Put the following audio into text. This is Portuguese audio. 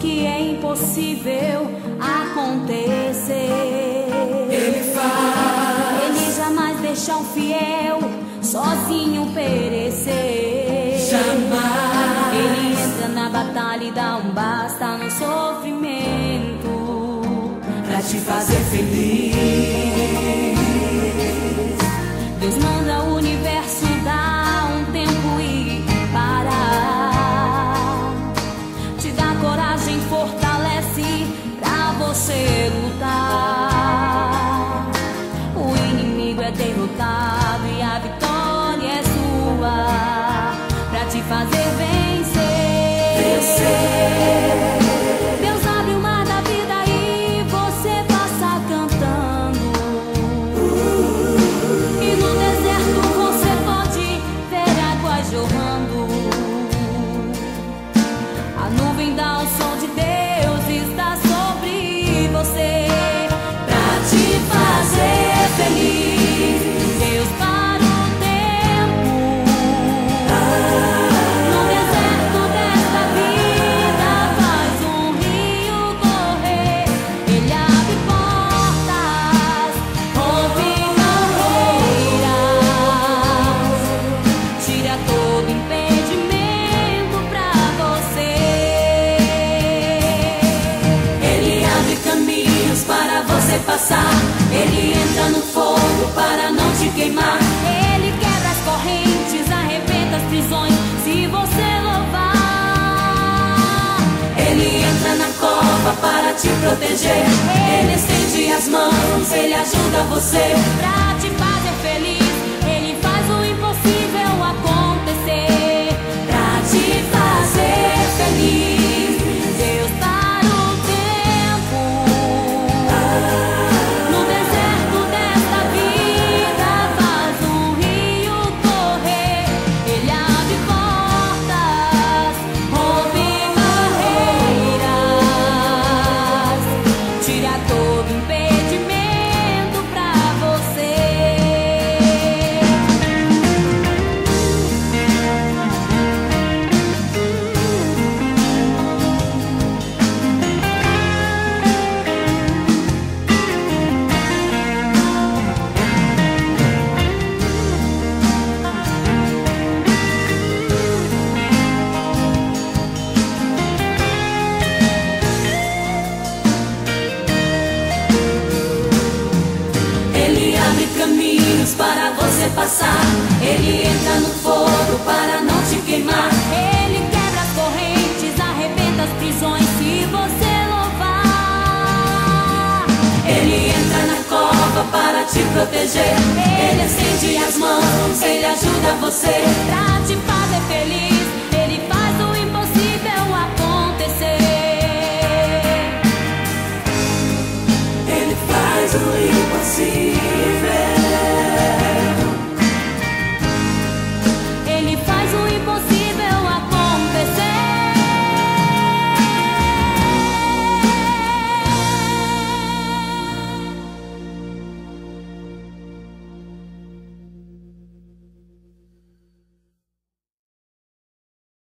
que é impossível acontecer. Ele faz. Ele jamais deixa um fiel sozinho perecer. Jamais. Ele entra na batalha e dá um basta no sofrimento pra te fazer feliz. Você lutar. O inimigo é derrotado e a vitória é sua passar. Ele entra no fogo para não te queimar. Ele quebra as correntes, arrebenta as prisões. Se você louvar, Ele entra na cova para te proteger. Ele estende as mãos, ele ajuda você. pra para você passar. Ele entra no fogo para não te queimar. Ele quebra as correntes, arrebenta as prisões se você louvar. Ele entra na cova para te proteger. Ele estende as mãos, ele ajuda você. Pra te fazer feliz, ele faz o impossível acontecer. Ele faz o impossível.